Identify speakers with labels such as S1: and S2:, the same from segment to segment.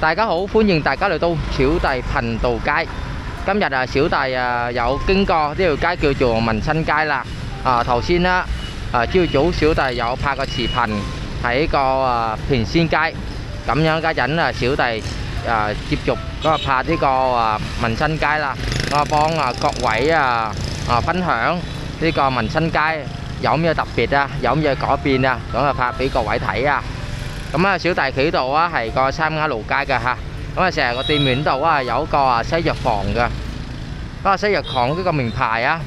S1: 大家好，欢迎大家嚟到小弟频道街。今日啊，小弟啊有经过呢条街叫做民生街啦。啊，头先啦，啊朝早小弟有拍个视频喺个啊平仙街，咁样家阵啊，小弟啊接续嗰个拍呢个啊民生街啦，我帮啊各位啊啊分享呢个民生街有咩特别啊，有咩改变啊，咁啊拍俾各位睇啊。 咁啊，小弟企度啊系个三亚路街嘅吓，咁啊成个店面度啊有个啊西药房嘅，嗰个西药房呢个名牌啊，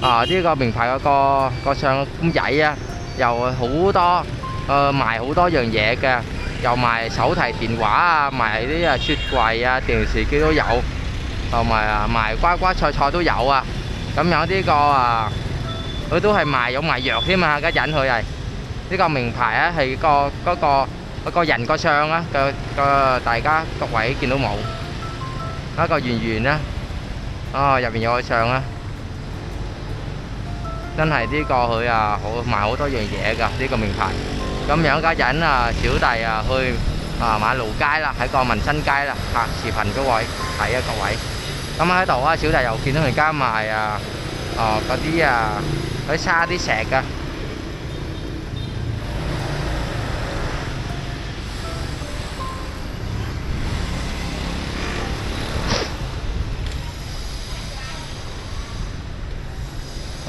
S1: 啊呢个名牌嗰个个上公仔啊，又好多诶卖好多样嘢嘅，又卖手提电话啊，卖啲啊雪柜啊、电视机都有，同埋啊卖瓜瓜菜菜都有啊，咁有呢个啊，佢都系卖有卖药添啊，家阵佢系。呢个名牌啊，系个嗰个 nó có dành có sơn á có, có tại có có quẩy kia nữa mụ nó có duyên duyên á. Ờ, nó dập vô sơn á. Nên này đi co hơi à hộ tối về dẹ gặp đi co miền thành cấm nhận cá chảnh à, sửa tài à, hơi à, mã lụ cay là hãy coi mình xanh cay là à, xì phần cái quậy hãy à, cậu quậy cấm hãy tổ à, sửa tài đầu khi nó người cá mài à, à, có tí à, tới xa tí sẹt à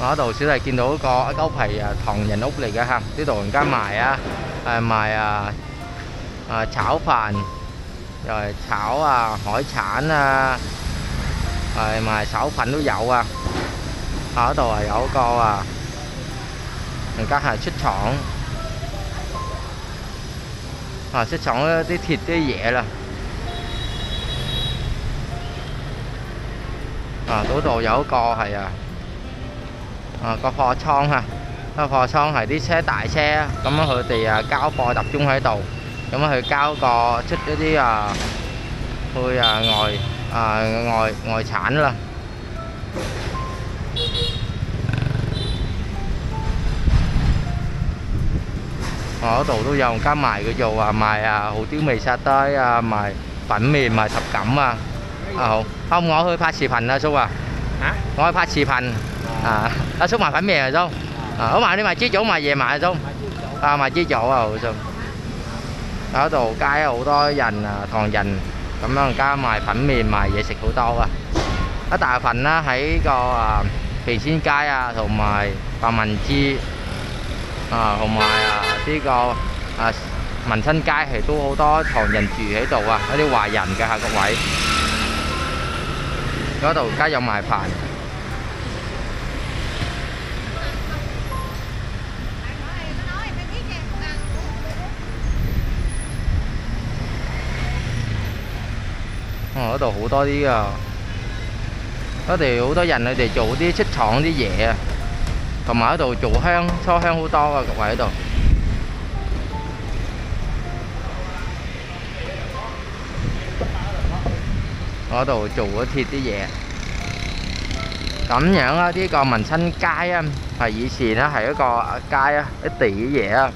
S1: 嗰度小弟见到个一鸠皮啊唐人屋嚟嘅吓，呢度人家卖啊诶卖啊啊炒饭，又系炒啊海产啊，系卖炒粉都有啊。啊嗰度啊有个啊，人家系出厂啊出厂啲铁啲嘢啦。啊嗰度有一个系啊。 à, có phò son ha. Có phò son phải đi xe tải xe. Cảm ơn hồi thì à, cao phò tập trung hai tàu cảm ơn hồi cao có xích đi à, hơi à, ngồi à, ngồi ngồi sẵn là ở ờ, tủ tôi dòng cá mài cái dù à, mài à, hủ tiếu mì sa tới à, mài bánh mì mài thập cẩm à, à không ngó hơi pha xì phành đó số à. Ngó hơi pha xì phành à đa số mà phải mè rồi không à, ở mà đi mà chứ chỗ mà về mà không à mà chứ chỗ rồi xong. Đó đồ cái ổ to dành à, thòn dành. Cảm ơn ca mài phẩm mềm mài dễ xịt hữu to à. Ở tại phần á hãy có à, phì xin cay à thùng mài và mình chi. Ờ, à thùng mài à tí có à mình xanh cay thì tôi hữu to thòn dành chì hãy đồ à. Nó đi hoài dành cả hai con vậy đó đồ cái dòng mài phải 哦，嗰度好多啲啊！嗰度好多人佢哋做啲出厂啲嘢啊，同埋喺度做香，初香好多啊，各位喺度。嗰度做嗰铁啲嘢，咁样啊！呢个民生街啊，系以前咧系一个街啊，一地啲嘢啊，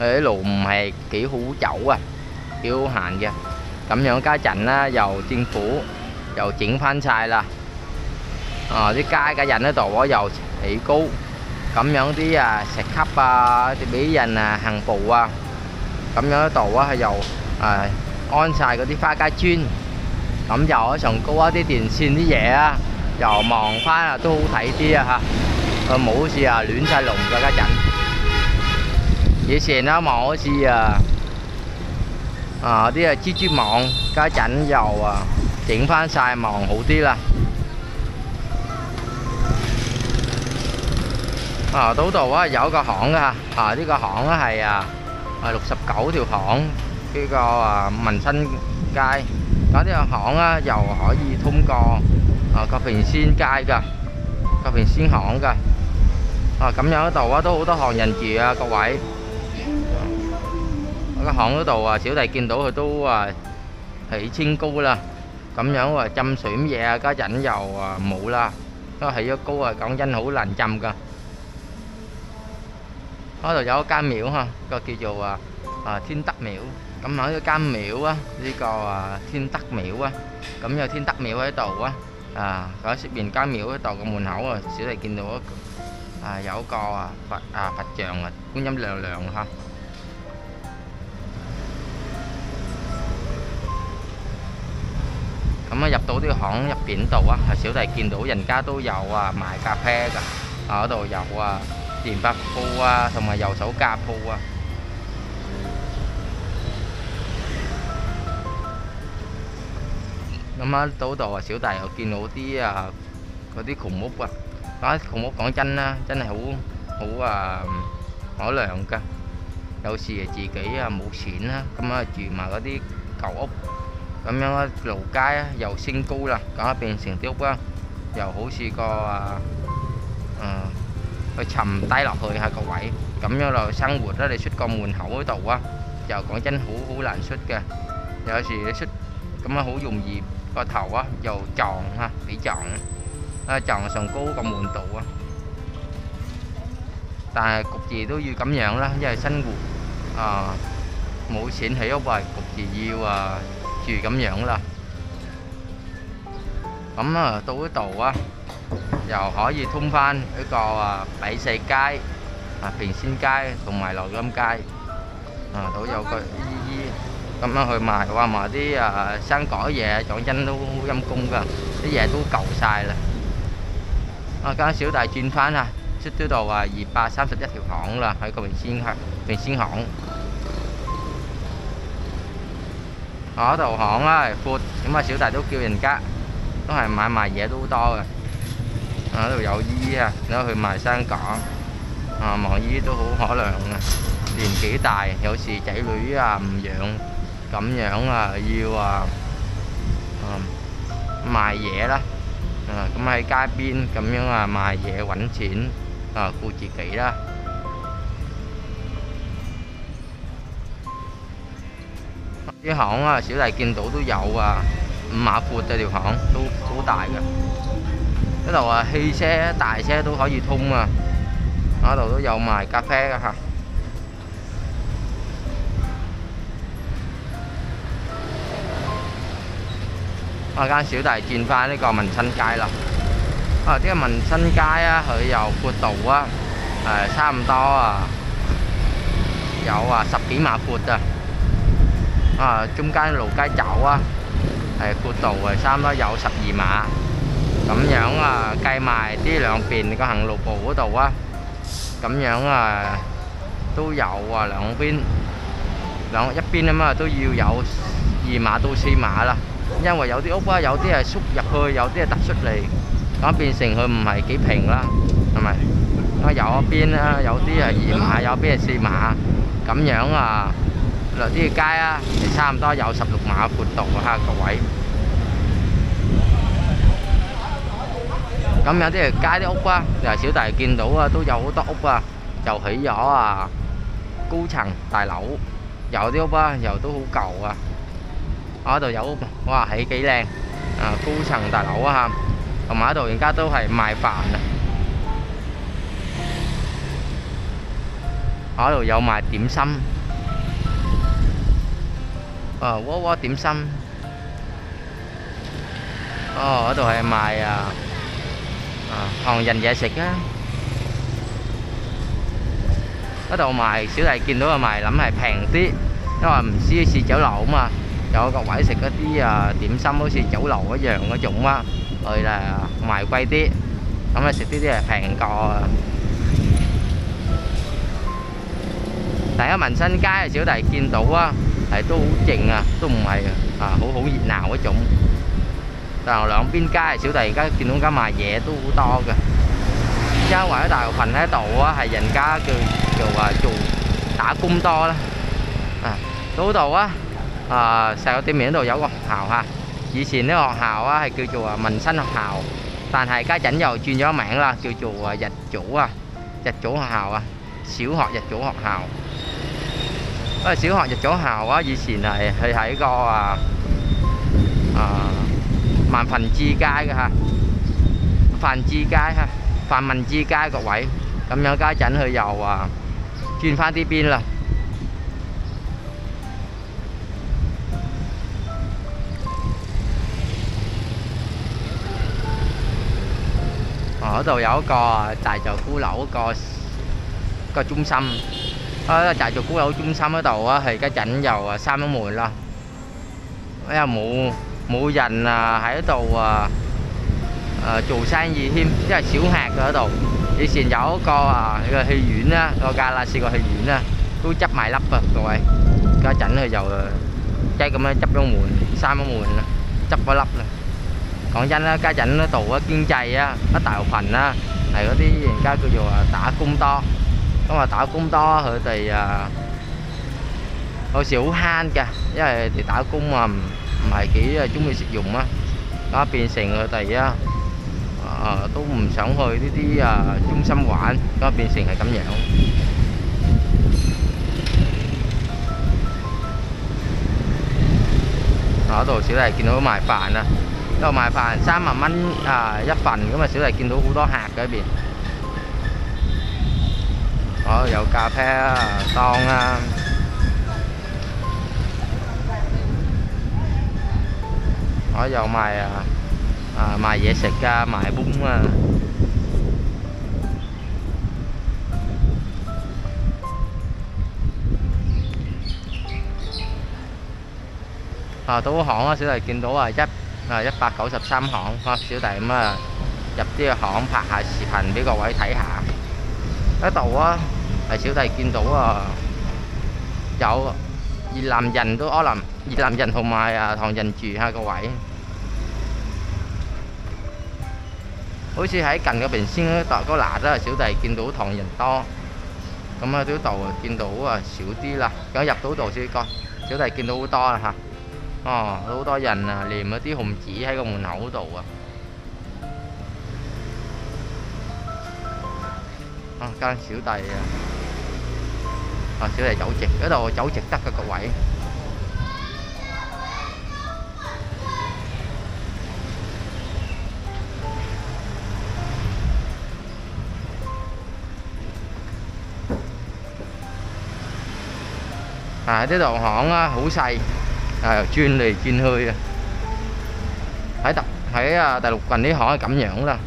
S1: 佢啲路唔系几好走啊，几好行嘅。 咁样家阵啦，由政府又整翻晒啦，啊啲街嘅人喺度又起高，咁样啲啊石级啊，俾人啊行步啊，咁样度啊又啊安晒嗰啲花街砖，咁又喺上高啊啲电线啲嘢啊，又望翻啊都好睇啲啊吓，佢冇好似啊乱晒龙嘅家阵，以前啦望好似啊〜 ở tí là chi chi mọn cá chảnh dầu ờ, chuyển phán xài mòn hủ tí là ờ tú tù á dẫu cái hỏn ha à ờ, tí cái hỏn á hay à lục sập cẩu thiều hỏn cái co à, mành xanh cay. Có tí hỏn á dầu hỏi gì thun co. Ờ co phiền xin cay kìa. Co phiền xin hỏn kìa. Ờ cảm nhớ tàu á tú tàu hòn dành chị cậu vậy 多行人住啊各位。个巷嗰度啊，小弟见到佢都啊起清高啦，咁样话浸水乜嘢啊，家阵又啊冇啦，因为起咗高啊，讲真好难浸噶。嗰度有一间庙吓，个叫做啊啊天德庙。 咁喺个间庙啊，呢、个啊天德庙啊，咁有天德庙喺度啊，啊嗰出边间庙嗰度个门口啊，小弟见到一个啊有一个啊佛啊佛像啊，观音娘娘吓。 咁啊入到呢個巷入邊度啊，小弟見到人家都有啊賣咖啡㗎，啊嗰度有啊電白鋪啊，同埋右手架鋪啊。咁啊，到度啊，小弟又見到啲啊嗰啲窮屋啊，講窮屋講真啦，真係好好啊可憐㗎。有時自己啊冇錢啦，咁啊住埋嗰啲舊屋，咁样啊路街啊又升高啦，咁啊变成啲屋啊又好似个啊诶去沉低落去下个位，咁样就生活咧，你出个门口嗰度啊，又讲真好好难出嘅，有时你出咁啊好容易。个头啊又撞吓，俾撞啊撞上高个门度啊！但系焗住都要咁样啦，因为生活啊冇钱起屋啊，焗住要啊 gì cảm nhận là túi tù á giàu hỏi gì thung phan ở cò bảy xài cay à, phiền xin cùng mày lò gom cay à, tối giàu coi cắm nó hơi qua mở tí à, cỏ về chọn chanh tu găm cung gần tí về tu cầu xài là có xỉu tài chuyên phán à xích tứ đồ à dịp ba sáu sạch là phải có mình xin hoặc mình xin 仙巷，明仙巷。嗰度巷啊阔，咁啊小弟都叫人家都系买卖嘢都好多嘅。啊，度有姨啊，然后去卖生果，啊望姨都好可怜啊，年纪大，有时仔女啊唔养。咁样啊，要啊，嗯，卖嘢啦，啊，咁喺街边咁样啊卖嘢揾钱，啊顾自己啦。 啲巷啊，小弟见到都有啊，五码阔嘅条巷，都好大嘅。呢度啊，汽车、大车都可以通啊。嗰度都有卖咖啡嘅吓。我间小弟转翻呢个民生街啦。啊，呢个民生街啊，佢又阔度啊，诶差唔多啊，有啊十几码阔啊。 啊，中間路街走啊，係闊度係差唔多有十二碼。咁樣啊，計埋啲兩邊個行路部嗰度啊，咁樣啊都有啊兩邊兩一邊啊嘛都要有二碼到四碼啦。因為有啲屋啊，有啲係縮入去，有啲係突出嚟，咁變成佢唔係幾平啦，係咪？啊有一邊啊，有啲係二碼，有邊係四碼，咁樣啊，落啲街啊，差唔多有十六碼闊度啊各位。咁有啲街啲屋啊，又小弟見到啊，都有好多屋啊，又起咗啊高層大樓，有啲屋啊又都好舊啊。嗰度有屋，哇，起幾靚啊！高層大樓啊，同埋嗰度而家都係賣飯啊。嗰度有賣點心，ờ quá quá tiệm xăm. Ờ, ở đồ hàng mài à, à, hòn dành dạ xịt á. Ở đầu mài xứ này kinh đó là mài lắm mài phèn tí. Nó là xí xì chảo lậu mà. Chỗ còn phải xịt cái tí à, tiệm xăm xí chảo lậu ở giờ nó trụng á. Rồi là mài quay tí. Nó là xịt tí là phèn cò. Tại mình xanh cái là xỉu đầy kim tủ á tại tôi chỉnh à tôi mày à hữu hữu dịp nào ở chụng tao là ông pin ca xỉu tiền cái kinh cá mà dễ, tôi to kìa. Chứ ngoài tàu thành thái tàu á hay dành cá kêu chù à chù tả cung to đó. À tú tàu á à, sao tìm miễn đồ dấu học hào ha? Chỉ xin nếu học hào á hay kêu chùa à, mình xanh học hào. Toàn hai cá chảnh dầu chuyên gió mạng là kêu chùa dạch chủ à dạch chủ hào à xỉu họ dạch chủ học hào có 小學入咗校啊，以前係係喺個啊啊萬份之街嘅嚇，飯之街嚇，飯民之街個位，咁樣家陣佢又啊轉翻啲邊啦。ở 度有一個大座孤樓個個中心。ở chạy chỗ quốc lộ trung tâm ở tàu thì cái chảnh dầu xăm nó mùi lên ấy là mụ mụ dành à, hải tàu à, chủ sang gì thêm, chứ là xỉu hạt ở tàu đi xin dấu co à, rồi thì diễn á, co galaxy rồi thì diễn á. Cứ chấp mày lắp rồi cái chảnh hơi dầu chạy cái chấp nó mùi xăm nó mùi chấp nó lắp rồi còn danh cái chảnh nó tàu kiên chày á, nó tạo phành á. Này có tí cá cứ dù tả cung to. 经济啊一大群啦，系嗰啲人家叫做啊打工多，咁啊打工多佢哋啊有时好慳嘅，因为佢哋打工啊唔唔系几啊中意食用啊，咁变成佢哋啊〜啊都唔想去呢啲啊中心玩，咁变成系咁样。嗰度小弟见到卖饭啊，呢度卖饭三万蚊啊一份，咁啊小弟见到好多客嗰边。 có dầu cà phê à, con có à. ờ, dầu mài à, à mài dễ ca mài bún à, tú hỏng sửa lại kinh tố à chấp à, chấp bạc cẩu sập xăm hỏng à, sửa tại mà dập chứ hỏng phạt hạ xịp hành biết gọi thấy hạ cái tàu á 俾各位睇下。一度啊，系小弟见到啊有越南人都可能越南人同埋啊唐人住下个位。好似喺近嗰边先嗰嗰嗱都系小弟见到唐人多，咁啊呢度见到啊少啲啦。咁入到度先个小弟见到好多啦吓，哦好多人啊，连嗰啲红纸喺个门口度啊。啊间小弟啊， còn xưa là chỗ chật cái đồ chỗ chật tắt cậu quậy. À cái đồ hỏn hũ xay à, chuyên lì chuyên hơi. Phải tập phải à, đại lục cần đi hỏi cảm nhận là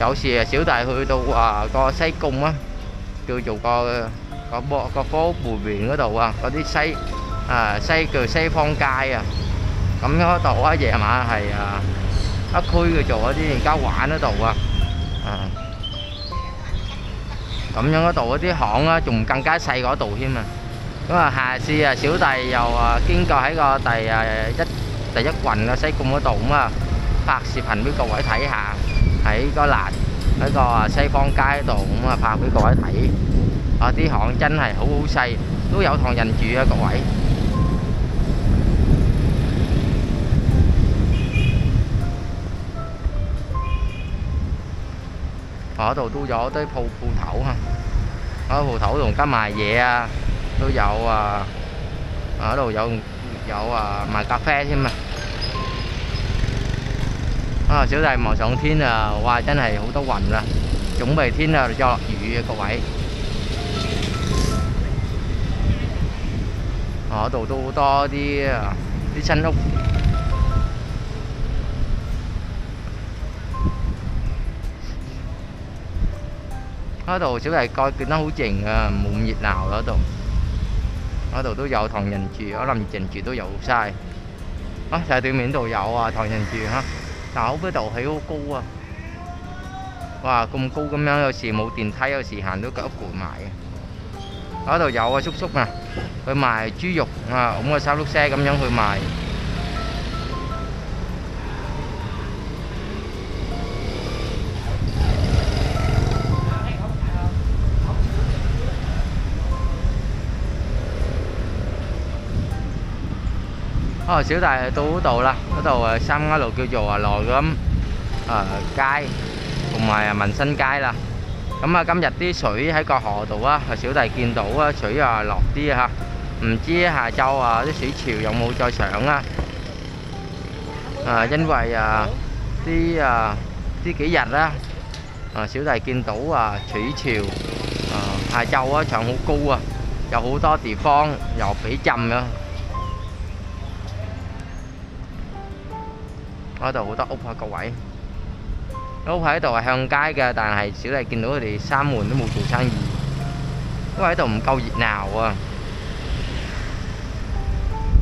S1: chỗ xìa à, xỉu tài hơi tôi à, co sấy cung á. Chưa chủ co có bộ có phố bùi biển ở đầu à có đi xây à, xây cửa xây phong cai à. Cắm nó tổ á vậy mà thầy à, nó khui rồi chỗ đi cá quả nó tàu à, à. cắm nó tàu cái hòn trùng căn cá xây gõ tù thêm mà. Đó là hà si à, xỉu tay vào à, kiến cầu hãy go tay dắt tay dắt quành nó xây cùng ở tù mà. Phạt xịp hành với cầu phải thấy hạ. Hãy có lại nó còn xây phong cai tù mà phạt với cầu phải thấy ở tí họn chanh này hữu hữu say. Túi dậu thòn dành chuyện cậu ấy. Ở đồ tu dậu tới phù phù thẩu ha. Ở phù thẩu dùng cá mài về tu dậu ờ, ở đồ dậu dậu ờ, mài cà phê thêm mà. Ở sửa này màu sọn thiên là qua cái này hữu tấu hoành ra. Chuẩn bị thiên là cho lọt dự cậu ấy. 嗰度都好多啲啊啲新屋。嗰度小弟觉见得好静啊，冇咁热闹嗰度。嗰度都有唐人住，可能人住都有晒。啊，就系对面度有啊，唐人住吓。但系嗰度起好高啊！哇，咁高咁样，有时冇电梯，有时行到脚攰埋嘅。 đó đồ dậu xúc xúc nè. Hơi mài chú dục. À, ủng sau lúc xe cảm nhận hơi mài. Ở xíu tại tú tù là cái tù xăm cái lụt kêu chùa à, lò gom ở ờ, cay. Cùng mà mình xanh cai là. 咁啊，今日啲水喺个河度啊，小弟见到啊水啊落啲吓，唔知下昼啊啲水潮有冇再上啊？啊，因为啊啲啊呢几日啦，啊小弟见到啊水潮啊下昼啊长好高啊，有好多地方又俾浸啊。嗰度好多屋啊，各位。 屋喺度系向街嘅，但系小弟见到佢哋闩门都冇做生意，因为喺度唔够热闹啊！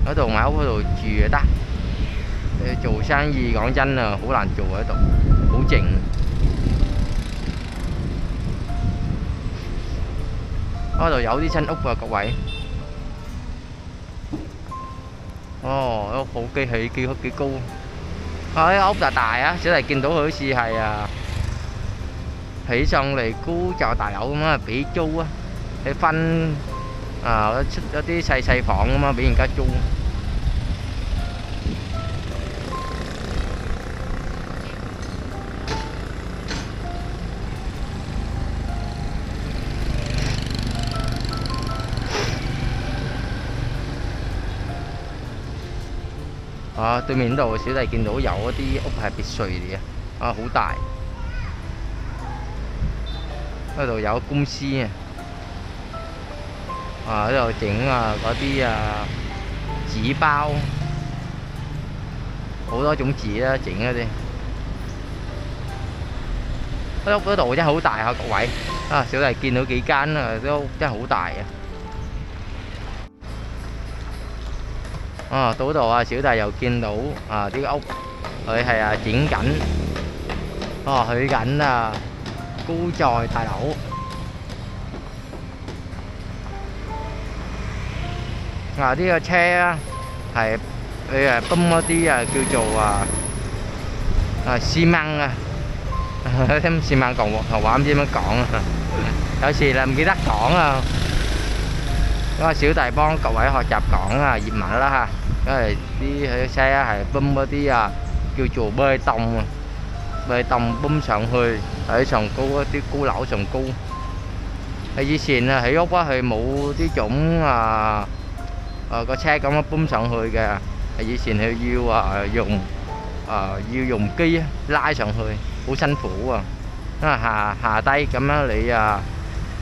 S1: 喺度买屋嗰度住就得，你做生意讲真啊，好难做喺度，好静。嗰度有啲新屋啊，各位。哦，屋好机起，几几高。 啊！啲屋就大啊，小弟见到佢好似系啊起上嚟高就大楼咁啊，俾租啊，你分啊出一啲细细房咁啊，俾人家租。 啊！对面度小弟见到有一啲屋系别墅嚟嘅，啊好大。嗰度有公司啊，啊喺度整啊嗰啲啊纸包，好多种纸啦，整嗰啲。嗰屋嗰度真系好大啊，各位。啊，小弟见到几间啊，都真系好大啊！ 哦，到度啊，小弟又见到啊啲屋，佢系啊整紧，哦去紧啊高载大楼。啊！呢个车啊，系佢诶泵嗰啲啊叫做啊啊xi măng啊，听xi măng讲学话唔知点样讲啊，有时啦唔记得讲啊。咁啊，小弟帮各位学习讲啊粤文啦吓， rồi đi xe hãy bơm thì à kêu chùa bơi tòng bơi tòng bơm sẵn hơi ở sòng cu tí cu lẩu sẵn cu hay dưới xìn hãy ốc quá, thì mũ tí chủng à, à có xe có bơm sẵn hơi kìa. Hay dưới xìn hãy yêu à, dùng à, yêu dùng kia lai sẵn hơi của xanh phủ à. Nó hà hà tây cảm nó lại à,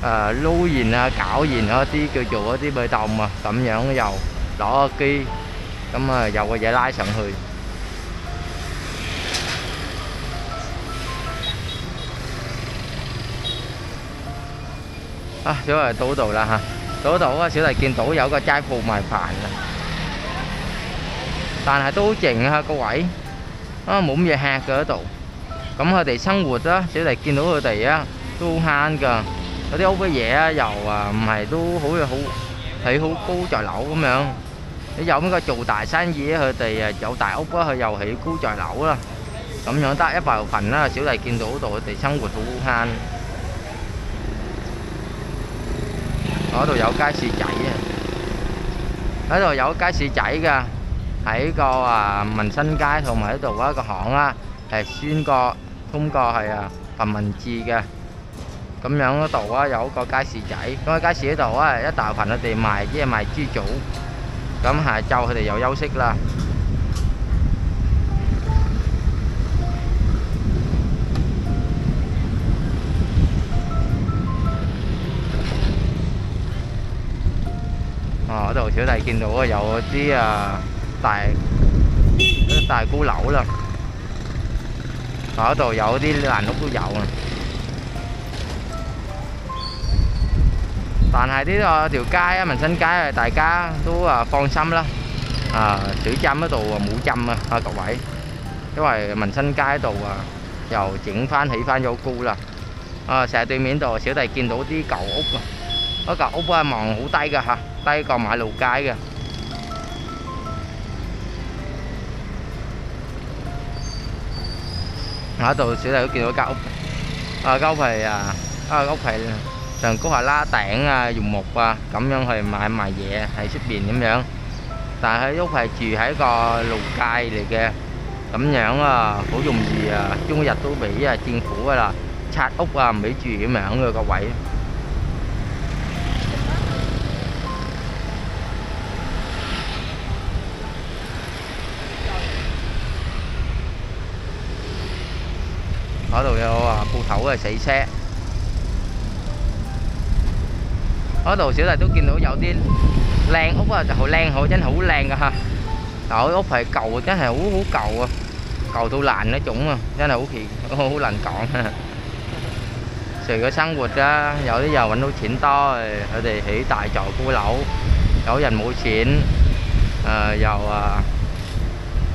S1: à, lưu gì nè cảo gì nữa tí kêu chùa tí bơi tòng mà cảm nhận cái dầu đỏ kia 啲被窦啊，咁样又攞个机，咁啊有个嘢拉上去。啊，小弟到度啦吓，到度啊，小弟见到有个斋铺卖饭啊，但系都好静啊个位，啊冇乜嘢客嘅嗰度，咁佢哋生活啦，小弟见到佢哋啊都好慳㗎。嗰啲屋嘅嘢啊，又啊唔系都好好起好高在楼咁样。 你有邊個做大生意？佢哋啊有大屋啦，佢又起高在樓啦，咁樣得一部分啦。小弟見到嗰度佢哋生活好慳。嗰度有街市仔啊！喺度有街市仔㗎，喺個啊民生街同埋喺度一個行啦，係宣過通過係啊繁文字嘅。咁樣嗰度啊，有個街市仔。咁喺街市嗰度啊，一大群佢哋賣，即係賣豬棗。咁下昼佢哋又休息啦。哦，嗰度小弟见到啊，有啲啊大大高楼啦。嗰度有啲烂屋都有啊。 但系呢个条街啊，民生街啊，大家都啊放心啦。啊，水浸嗰度啊冇浸啊，啊各位，因为民生街度啊又整翻起翻咗高啦。啊，成日对面度小弟见到啲旧屋啊，嗰旧屋啊望好低㗎吓，低过马路街嘅。嗰度小弟都见到间屋，啊间屋系啊，啊屋系。 rằng có phải là tạng à, dùng một à, cảm ơn hồi mà mà về hay xếp biển giống vậy tại thấy lúc hay chiều hãy co lù cay này kia cảm nhận à, phủ dùng gì chung dạch tôi bị chiên phủ hay là chát ốc mỹ chuyện mà người có vậy ở đồ vô phụ thẩu rồi xảy xe có đồ sửa là tôi kìm đủ dầu tiên. Lan út à hồi lan hồi tránh hữu lan rồi ha. Nội út phải cầu chánh hữu hữu cầu à. cầu tủ lạnh nó chủng mà chánh hữu thì hữu lạnh còn. Sự cái sáng quật ra, dầu tới giờ vẫn nuôi xịn to rồi thì hỉ tại chỗ của lẩu. Chỗ dành mũi xịn ờ, à, ờ, vào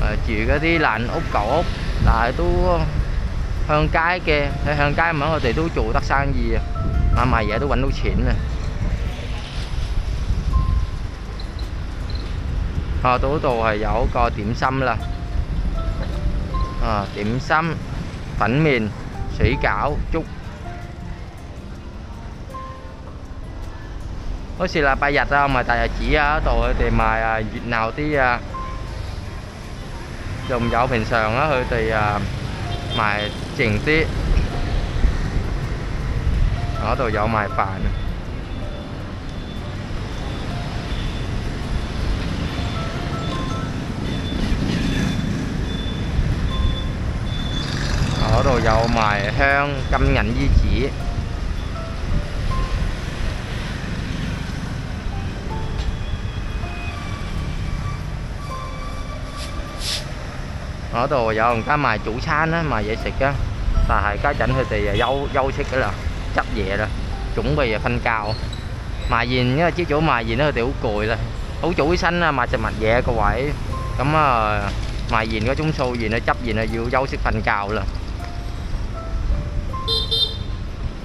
S1: à, chịu cái tí lạnh út cầu út tại tôi ờ, hơn cái kia hơn cái mà thì tôi chủ tắc sang gì à. mà mày vậy tôi bệnh tôi xịn rồi 嘢都揾到钱啊啊到度系有个点心啦啊点心粉面水饺粥好似礼拜日啊，唔系大日子啊，度佢哋卖啊热闹啲啊，仲有平常啊，佢哋啊卖静啲，嗰度有卖饭。嗰 ở đồ dầu mài hơn, căm nhạnh chỉ. Ở đồ dầu người ta mài chủ xa nó mà dễ xịt á. Tại cá chảnh thì thì dâu dâu xịt cái là chắc về rồi, chuẩn bị phanh cao. Mà gì nhớ, chứ chỗ mà gì nó thì cùi rồi ú chuỗi xanh mà sẽ mặt dẹ cô vậy cắm mài gì có chúng xô gì nó chấp gì nó dưa dấu sức phanh cao lên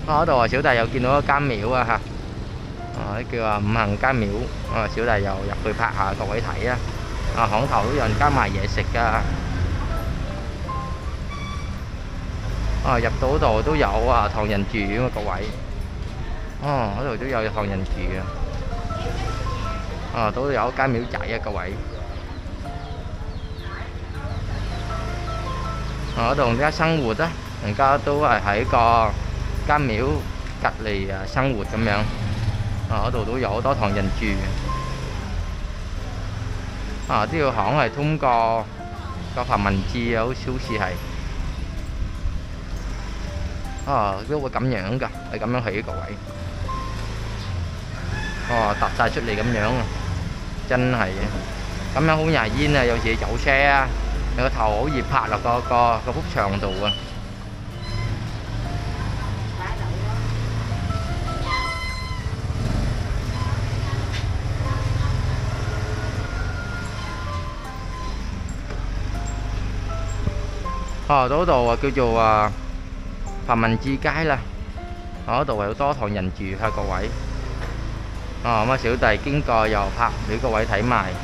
S1: 嗰度啊，小弟又見到一間廟啊嚇，啊叫啊五行間廟，啊小弟又入去拍下各位睇啊，啊行頭都有人家賣嘢食噶。啊入到度都有啊唐人住啊各位，哦嗰度都有唐人住啊，啊都有一間廟仔啊各位，啊嗰度而家生活啊，人家都係喺個間廟隔離啊生活咁樣，啊嗰度都有好多唐人住啊呢個行係通過個繁文字啊，好似好似係。啊，都會咁樣㗎，係咁樣起個位。哦，突晒出嚟咁樣啊，真係啊！咁樣好牙煙啊，有時走車啊，你個頭好易拍落個個個幅牆度啊。Ờ, họ đó đồ à, kêu dù à, mình chi cái là đó ờ, đồ hiểu to thằng nhận chịu thôi cậu ấy ờ mà xỉu tài kiến cò vào phạt để cậu ấy thấy mài.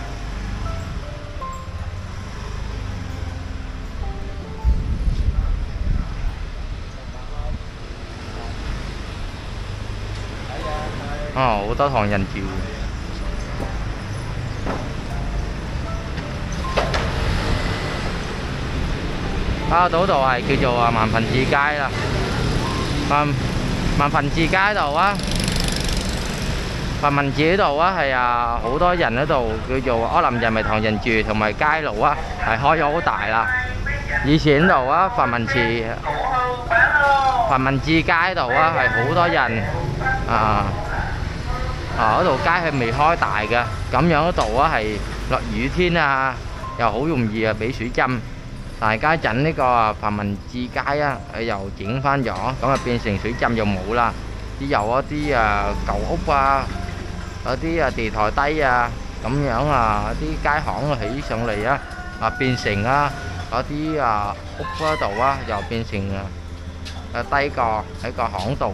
S1: Ờ to thằng nhận chịu. 啊，嗰度係叫做啊萬份字街啦。萬萬份字街度啊，萬文字呢度啊係啊好多人喺度叫做柯林人咪唐人住，同埋街路啊係開咗好大啦。以前度啊繁文字繁文字街度啊係好多人啊啊嗰度街係未開大嘅，咁樣嗰度啊係落雨天啊又好容易啊俾水浸。大家陣呢個繁文字街啊，又整翻咗，咁啊變成水浸又冇啦。啲有一啲啊舊屋啊，有啲啊地台低啊，咁樣啊啲街巷起上嚟啊，啊變成啊嗰啲啊屋嗰度啊，又變成啊低個喺個巷度。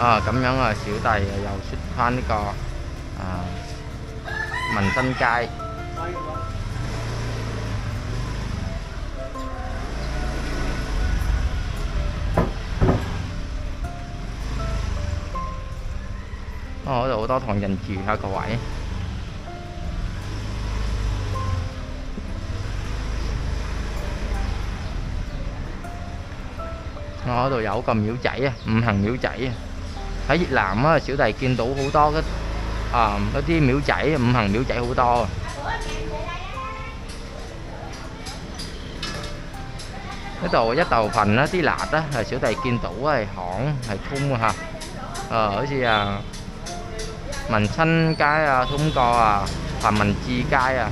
S1: 啊咁樣啊，小弟又出翻呢個〜mình tân trai ờ, ở độ đó thằng dành chiều thôi cậu ấy nó đồ dẫu cầm nhiễu chảy à. ừ, thằng nhiễu chảy à. thấy việc làm á sửa đầy kiên tủ hữu to cái 见到好多嘅。啊嗰啲庙仔五行庙仔好多。呢度一豆phần á,啲辣á, là小弟见到系行系通吓，诶好似啊民生街啊、通过啊、 繁文字街啊。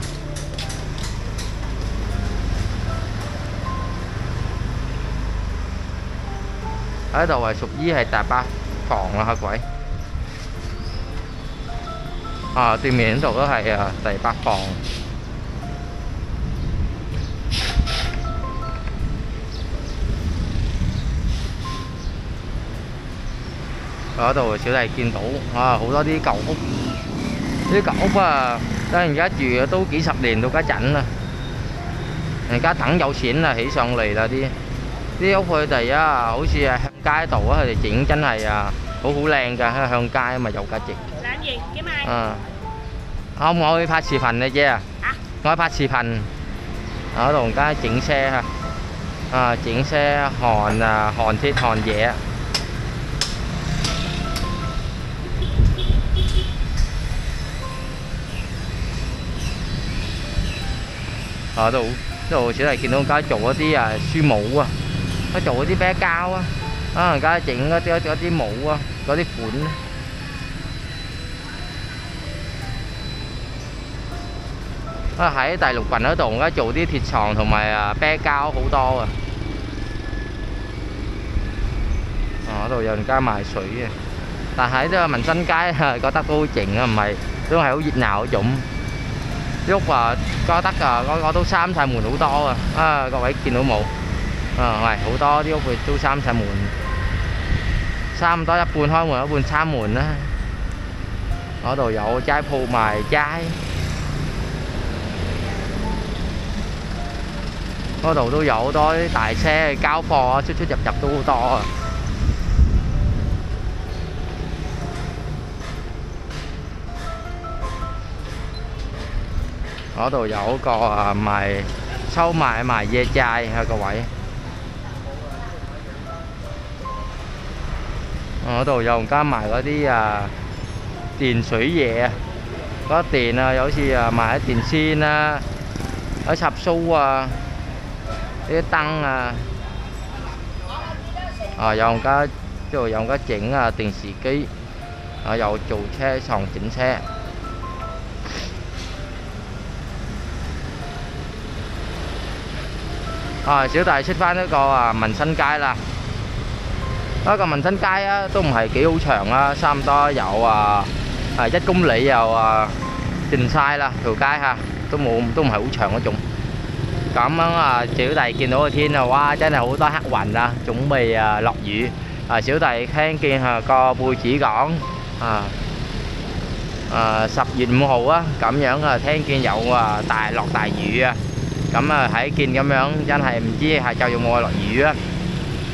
S1: 喺度系属于系大巴房啊，各位。 啊，对面嗰度都系啊第八房。嗰度小弟见到啊，好多啲旧屋，啲旧屋啊，等人家住咗都几十年到家阵啦。人家等有钱啦，起上嚟啦啲啲屋佢哋啊，好似系向街度啊，佢哋整真系啊，好好靓㗎，向街啊嘛有价值。
S2: Tên gì? Kiếm ai?
S1: Ờ. À. Không, ngồi phát xì phần đây
S2: chứ
S1: à? Ngồi phát xì phần Ở đồn cái chỉnh xe ha à, Chỉnh xe hòn, à, hòn thiết hòn dẻ Ở đâu? Rồi sẽ là kiến đông cái chỗ có tí à, suy mũ à Nó chỗ có bé cao á ờ, à. Cái chỉnh có cái cái tí mũ á Có cái phụn 啊。啊喺第六群嗰度，而家做啲铁床同埋啊啤胶好多啊！啊嗰度有人家卖水嘅，但系呢个民生街啊，觉得都好静啊，唔系都系好热闹嗰种。啲屋啊，觉得啊，我我都闩晒门好多啊！啊，各位见到冇？啊，系好多啲屋佢都闩晒门，差唔多一半开门，一半闩门啦。嗰度有斋铺卖斋。 嗰度都有好多啲大车交货啊，出出入入都好多啊。嗰度有个啊卖收卖卖椰斋啊个位。嗰度有人家卖嗰啲啊电水嘢啊，嗰电啊，有好似啊卖啲电线啦，有插苏啊。 cái tăng à ở dòng có chủ dòng có chỉnh à, tiền sĩ ký. Ở dầu chủ xe sòng chỉnh xe. Ờ, Rồi sửa tài xích phá nữa còn à, mình xanh cay là đó còn mình xanh cay á tôi không hề kiểu sượng à, xăm to dầu à, à, chắc cũng lị vào à, trình sai là thừa cay ha. Tôi mua tôi không hề uống sượng ở chung cảm ơn uh, xỉu thầy kỳ nô thiên ờ, qua trái này hữu tới hát hoành ra chuẩn bị uh, lọc dị uh, xỉu thầy khen kia uh, co bùi chỉ gọn uh, uh, sập dịnh mô hữu á. Cảm nhận uh, thấy kia dậu uh, tài lọt tài dị uh. cảm uh, hãy kinh cảm ơn cho anh thầy mình chỉ hai trao dùng mua lọt dị á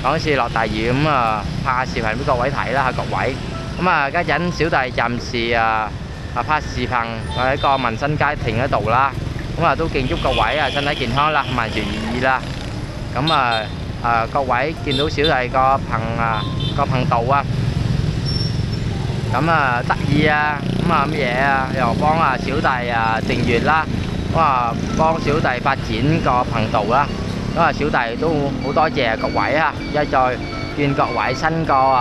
S1: còn xì lọt tài dị cũng pha xì phần với cậu bảy thầy là hai cậu bảy. Mà cái chảnh xỉu thầy chầm xì uh, pha xì phần rồi co mình xanh cái thiền ở tù la cũng là tôi kiện chúc cậu quẩy à, xin lấy kiện ho là mà gì gì là cũng mà cậu quẩy kiện đối xíu đây có phần à, có phần tù à. Cũng à tắt gì à cũng mà vậy rồi con là xíu tài à, tiền duyệt là cũng là xíu tài phát triển có phần tù á đó là xíu tài tôi hủ to chè cậu quẩy ha gia trời kiện cậu quẩy xanh co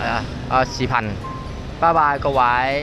S1: à, à bye bye cậu quẩy.